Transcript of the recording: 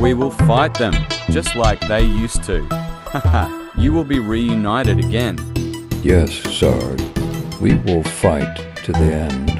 We will fight them, just like they used to. Haha, you will be reunited again. Yes, Sard. We will fight to the end.